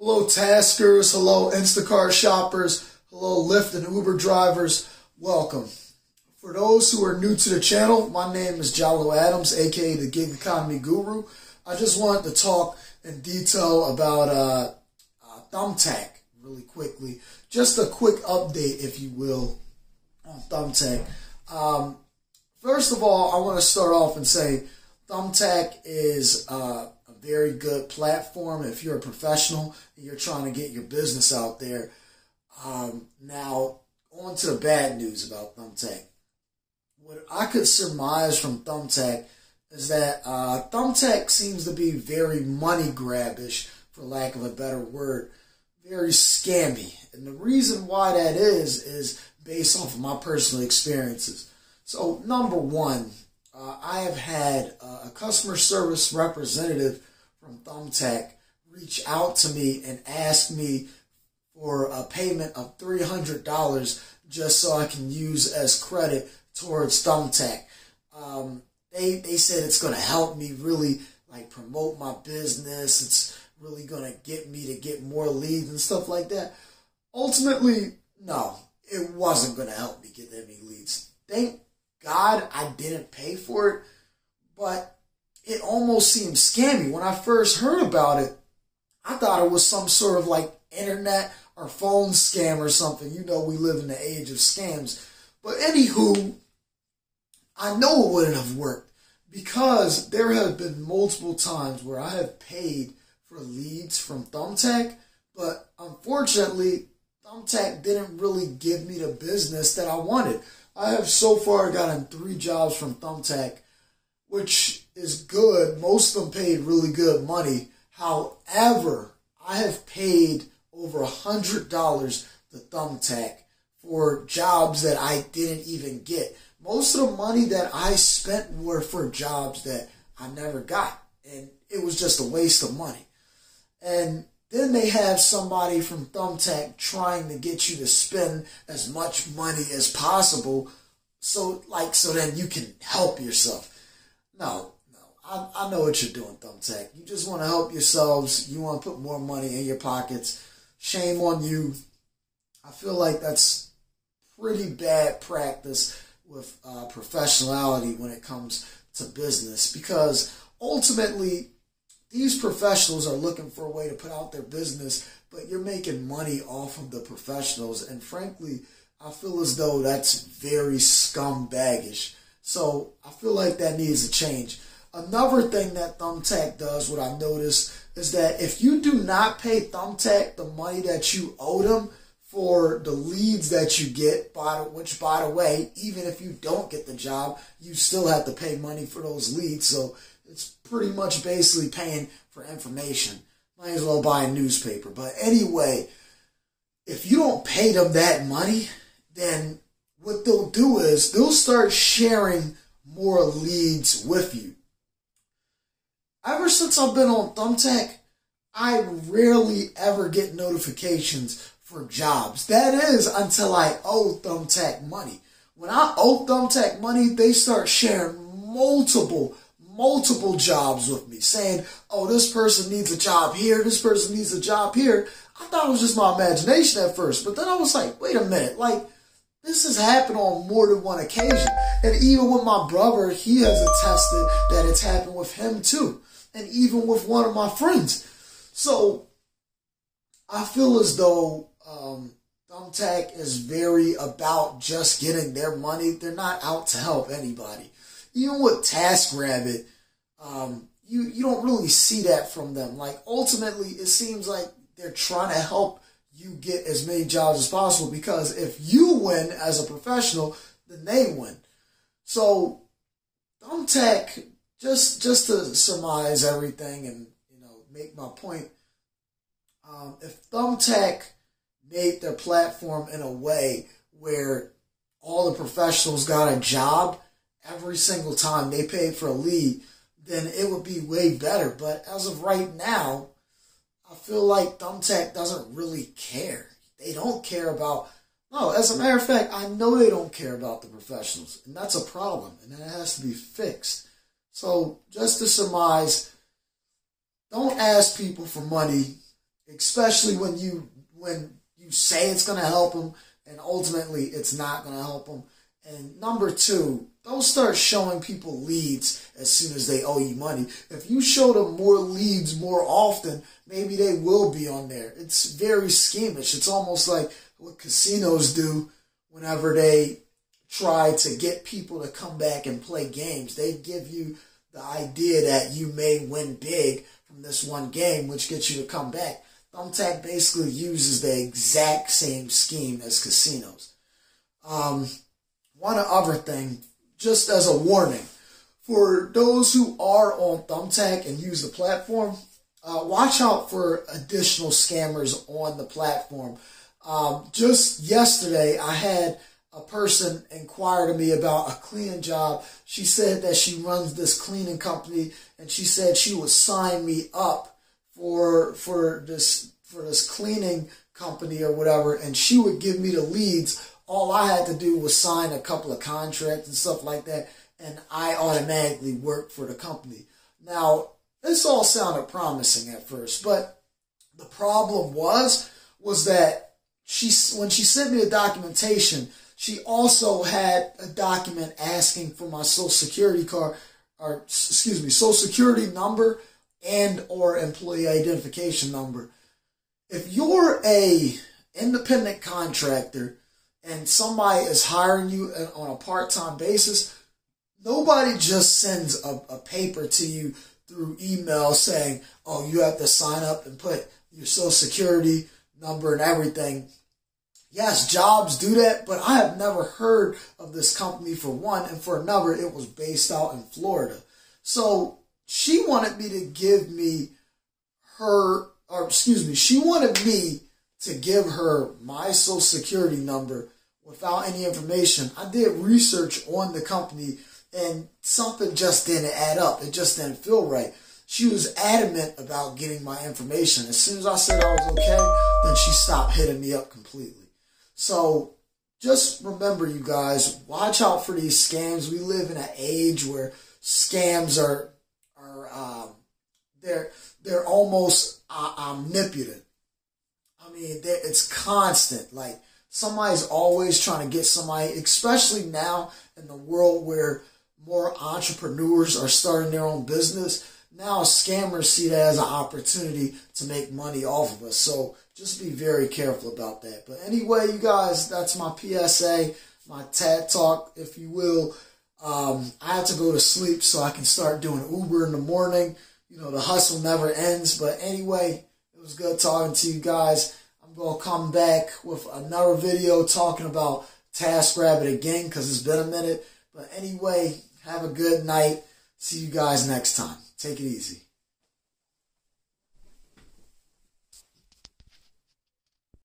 Hello, Taskers. Hello, Instacart shoppers. Hello, Lyft and Uber drivers. Welcome. For those who are new to the channel, my name is Jalo Adams, aka the Gig Economy Guru. I just wanted to talk in detail about uh, uh, Thumbtack really quickly. Just a quick update, if you will, on Thumbtack. Um, first of all, I want to start off and say Thumbtack is uh, very good platform if you're a professional and you're trying to get your business out there. Um, now, on to the bad news about Thumbtack. What I could surmise from Thumbtack is that uh, Thumbtack seems to be very money grabbish, for lack of a better word, very scammy. And the reason why that is, is based off of my personal experiences. So, number one, uh, I have had uh, a customer service representative from Thumbtack reach out to me and ask me for a payment of $300 just so I can use as credit towards Thumbtack. Um, they, they said it's going to help me really like promote my business. It's really going to get me to get more leads and stuff like that. Ultimately, no, it wasn't going to help me get any leads. Thank God I didn't pay for it, but it almost seemed scammy. When I first heard about it, I thought it was some sort of like internet or phone scam or something. You know, we live in the age of scams. But anywho, I know it wouldn't have worked because there have been multiple times where I have paid for leads from Thumbtack, but unfortunately, Thumbtack didn't really give me the business that I wanted. I have so far gotten three jobs from Thumbtack, which is good. Most of them paid really good money. However, I have paid over a hundred dollars to Thumbtack for jobs that I didn't even get. Most of the money that I spent were for jobs that I never got, and it was just a waste of money. And then they have somebody from Thumbtack trying to get you to spend as much money as possible, so like so then you can help yourself. No, I, I know what you're doing, Thumbtack. You just want to help yourselves. You want to put more money in your pockets. Shame on you. I feel like that's pretty bad practice with uh, professionality when it comes to business because ultimately these professionals are looking for a way to put out their business, but you're making money off of the professionals. And frankly, I feel as though that's very scumbaggish. So I feel like that needs a change. Another thing that Thumbtack does, what I noticed, is that if you do not pay Thumbtack the money that you owe them for the leads that you get, by which by the way, even if you don't get the job, you still have to pay money for those leads. So it's pretty much basically paying for information. Might as well buy a newspaper. But anyway, if you don't pay them that money, then what they'll do is they'll start sharing more leads with you. Ever since I've been on Thumbtack, I rarely ever get notifications for jobs. That is until I owe Thumbtack money. When I owe Thumbtack money, they start sharing multiple multiple jobs with me, saying, oh, this person needs a job here, this person needs a job here. I thought it was just my imagination at first, but then I was like, wait a minute, like, this has happened on more than one occasion. And even with my brother, he has attested that it's happened with him too. And even with one of my friends. So I feel as though um, Thumbtack is very about just getting their money. They're not out to help anybody even with TaskRabbit, um, you you don't really see that from them. Like ultimately, it seems like they're trying to help you get as many jobs as possible because if you win as a professional, then they win. So Thumbtack, just just to surmise everything and you know make my point, um, if Thumbtack made their platform in a way where all the professionals got a job every single time they paid for a lead, then it would be way better. But as of right now, I feel like Thumbtack doesn't really care. They don't care about. No, as a matter of fact, I know they don't care about the professionals, and that's a problem, and that has to be fixed. So, just to surmise, don't ask people for money especially when you when you say it's going to help them and ultimately it's not going to help them. And number two, don't start showing people leads as soon as they owe you money. If you show them more leads more often, maybe they will be on there. It's very schemish. It's almost like what casinos do whenever they try to get people to come back and play games. They give you the idea that you may win big from this one game, which gets you to come back. Thumbtack basically uses the exact same scheme as casinos. Um, one other thing, just as a warning, for those who are on Thumbtack and use the platform, uh, watch out for additional scammers on the platform. Um, just yesterday, I had a person inquired to me about a cleaning job. She said that she runs this cleaning company, and she said she would sign me up for for this for this cleaning company or whatever, and she would give me the leads. All I had to do was sign a couple of contracts and stuff like that, and I automatically worked for the company. Now, this all sounded promising at first, but the problem was was that she when she sent me the documentation, she also had a document asking for my social security card or excuse me, social security number and or employee identification number. If you're a independent contractor and somebody is hiring you uh, on a part-time basis, nobody just sends a, a paper to you through email saying, "Oh, you have to sign up and put your social security number and everything." Yes, jobs do that, but I have never heard of this company for one, and for another, it was based out in Florida. So she wanted me to give me her, or excuse me, she wanted me to give her my social security number without any information. I did research on the company and something just didn't add up. It just didn't feel right. She was adamant about getting my information. As soon as I said I was okay, then she stopped hitting me up completely. So just remember, you guys, watch out for these scams. We live in an age where scams are are um, they're they're almost uh, omnipotent. I mean, it's constant. Like somebody's always trying to get somebody, especially now in the world where more entrepreneurs are starting their own business. Now scammers see that as an opportunity to make money off of us. So just be very careful about that. But anyway, you guys, that's my PSA, my TED talk, if you will. Um, I have to go to sleep so I can start doing Uber in the morning. You know, the hustle never ends. But anyway, it was good talking to you guys. I'm going to come back with another video talking about TaskRabbit again because it's been a minute. But anyway, have a good night. See you guys next time. Take it easy.